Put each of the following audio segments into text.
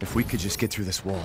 If we could just get through this wall.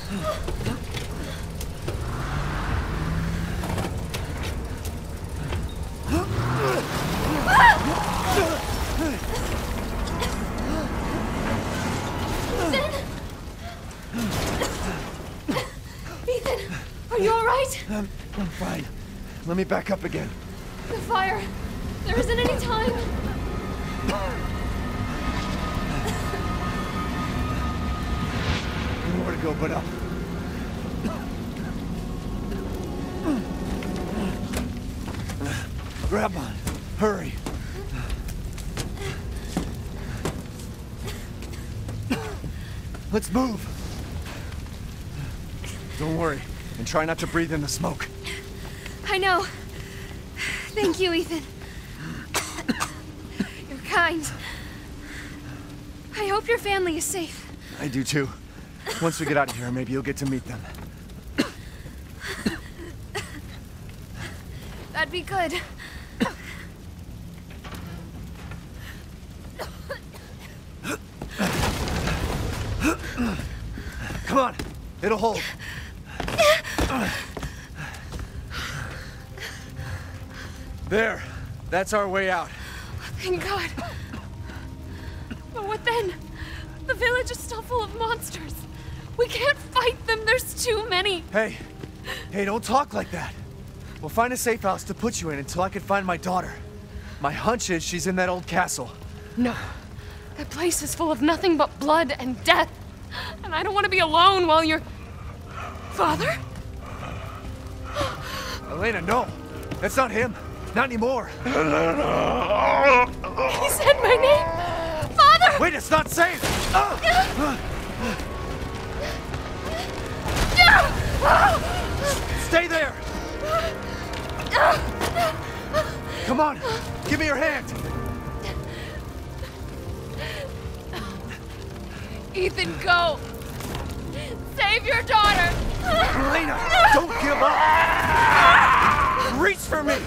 I'm, I'm fine. Let me back up again. The fire. There isn't any time. Go but uh, up. Grab on. Hurry. Let's move. Don't worry, and try not to breathe in the smoke. I know. Thank you, Ethan. You're kind. I hope your family is safe. I do too. Once we get out of here, maybe you'll get to meet them. That'd be good. Come on, it'll hold. There, that's our way out. Thank God. But what then? The village is still full of monsters. We can't fight them. There's too many. Hey, hey, don't talk like that. We'll find a safe house to put you in until I can find my daughter. My hunch is she's in that old castle. No. That place is full of nothing but blood and death. And I don't want to be alone while you're. Father? Elena, no. That's not him. Not anymore. He said my name! Father! Wait, it's not safe! Uh, uh. Stay there! Come on, give me your hand. Ethan, go! Save your daughter! Elena, don't give up! Reach for me!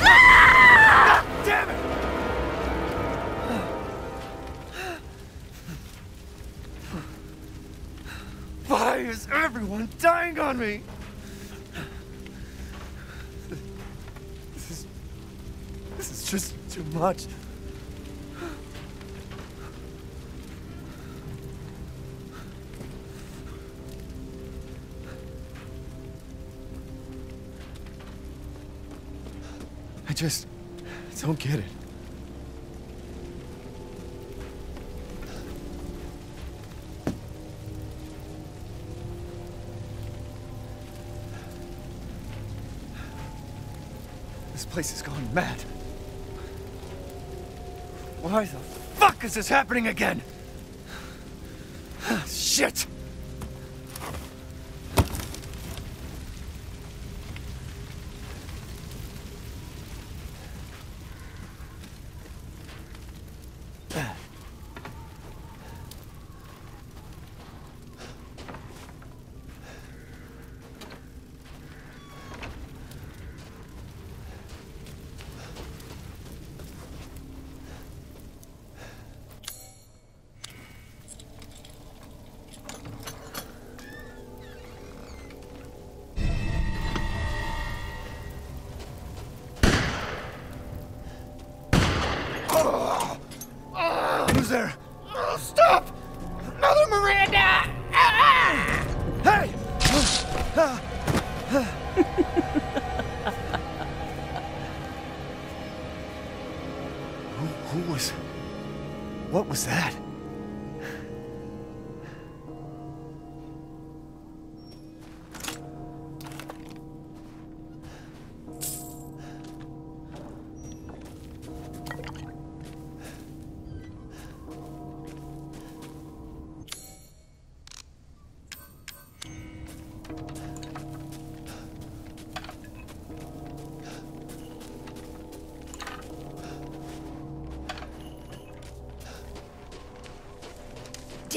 God damn it! Is everyone dying on me? This is. This is just too much. I just don't get it. Place has gone mad. Why the fuck is this happening again? Shit!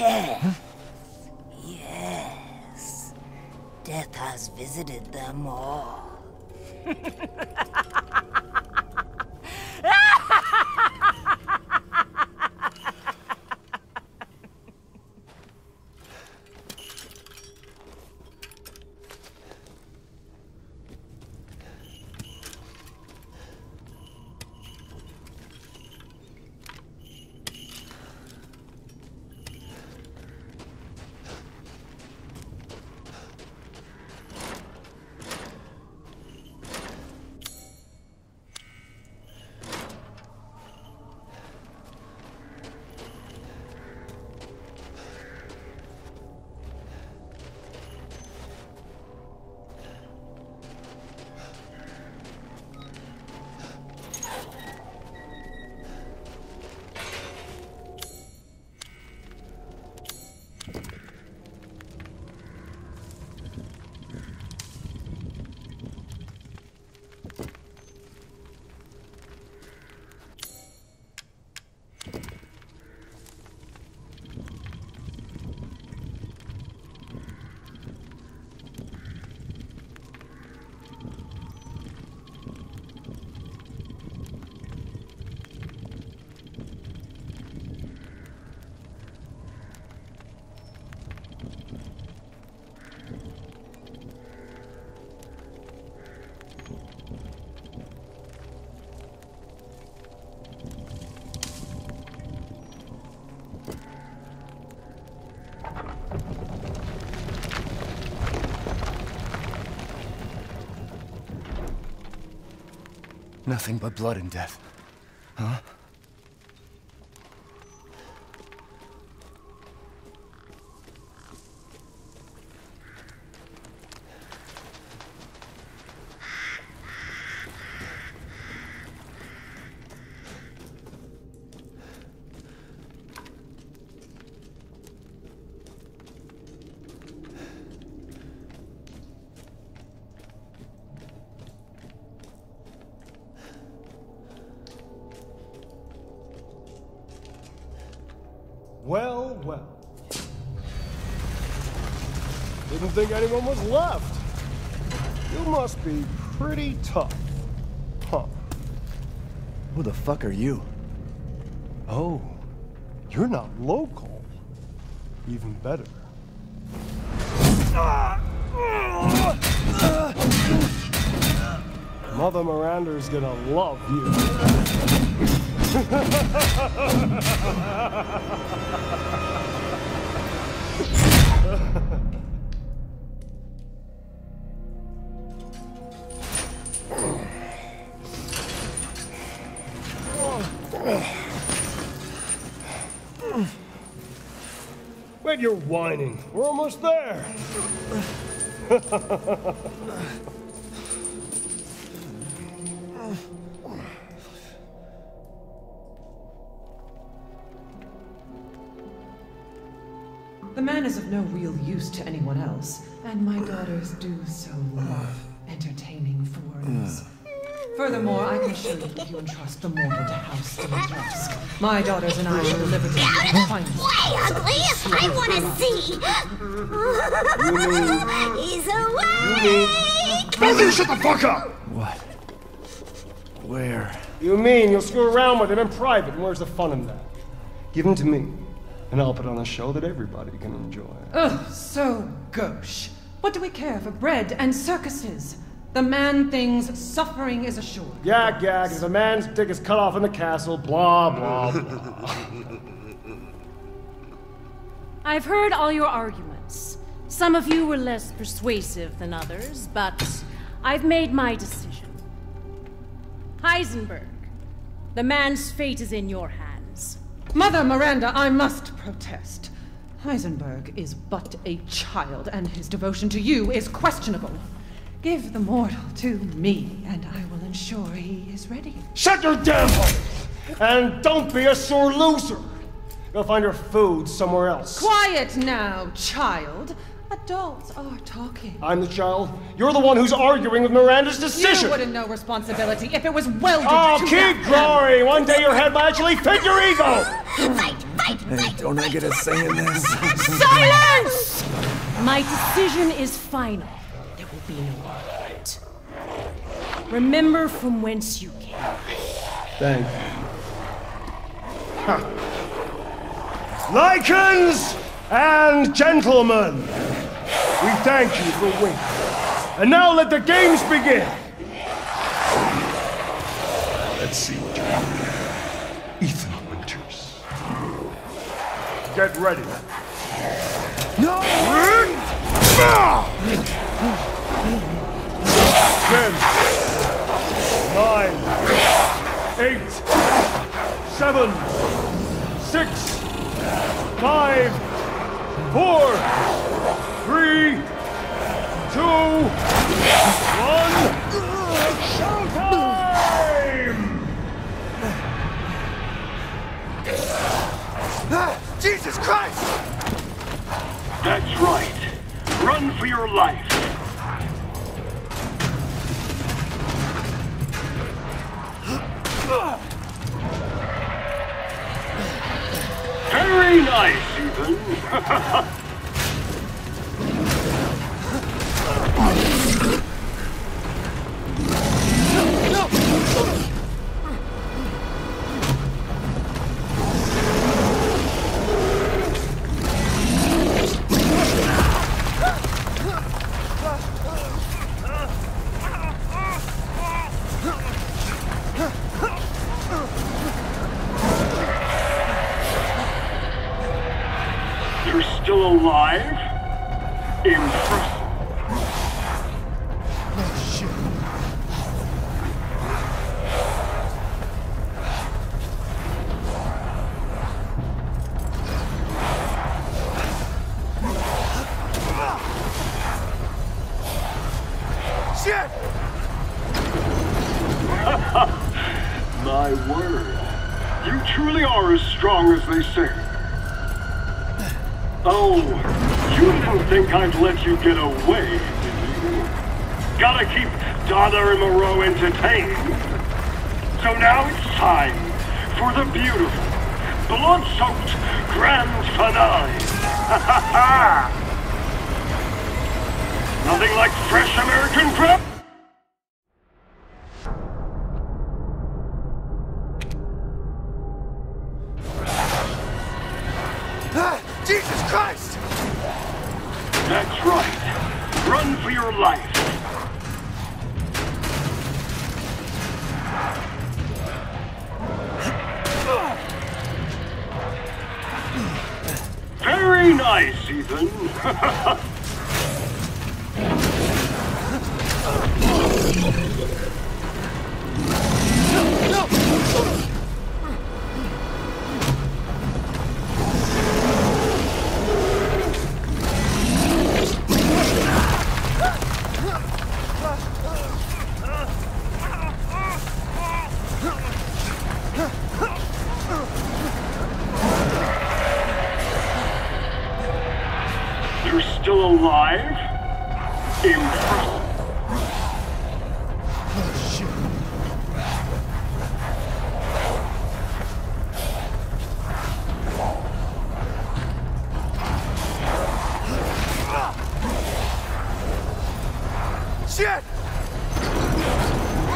Death. Yes. Death has visited them all. Nothing but blood and death. Well, well. Didn't think anyone was left. You must be pretty tough. Huh. Who the fuck are you? Oh, you're not local. Even better. Mother Miranda's gonna love you. Wait, you're whining. We're almost there. no real use to anyone else, and my daughters do so love entertaining foreigners. Furthermore, I can assure you if you entrust the mortal to House Dimitrescu, my daughters and I shall deliver to you the finest. Way ugly! I want to see! He's away! Buzzy, shut the fuck up! What? Where? You mean you'll screw around with him in private, and where's the fun in that? Give him to me, and I'll put on a show that everybody can enjoy. Ugh, so gauche. What do we care for bread and circuses? The man thinks suffering is assured. Gag, gag, if a man's dick is cut off in the castle, blah, blah, blah. I've heard all your arguments. Some of you were less persuasive than others, but I've made my decision. Heisenberg, the man's fate is in your hands. Mother Miranda, I must protest. Heisenberg is but a child, and his devotion to you is questionable. Give the mortal to me, and I will ensure he is ready. Shut your damn hole! And don't be a sore loser! Go find your food somewhere else. Quiet now, child. Adults are talking. I'm the child. You're the one who's arguing with Miranda's decision. You wouldn't know responsibility if it was welded Oh, to keep that- growing! One day your head might actually fit your ego! Fight, fight, Hey, fight! don't I get a say in this? Silence! My decision is final. There will be no argument. Remember from whence you came. Thank you. Lycans and gentlemen, we thank you for waiting. And now let the games begin! Let's see what you have. Ethan Winters. Get ready. No! Ten, nine, eight, seven, six, five, four, three, two, one. Showtime! Ah, Jesus Christ! That's right. Run for your life. Very nice, Ethan. You're Oh, you didn't think I'd let you get away, did you? Gotta keep Donna and Moreau entertained. So now it's time for the beautiful, blood-soaked grand finale. Nothing like fresh American prep? Nice, Ethan. still alive? Impressive. Shit!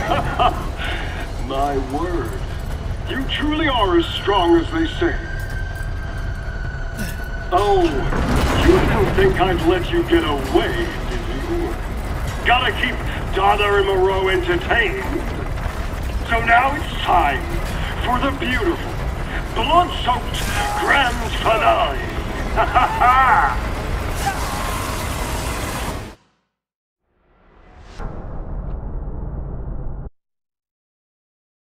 My word. You truly are as strong as they say. Oh, you didn't think I'd let you get away, did you? Gotta keep Donna and Moreau entertained. So now it's time for the beautiful, blood-soaked grand finale.